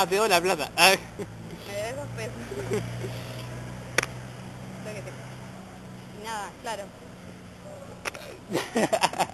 Ah, la plata. Ah. Me debes dos pesos. Nada, claro.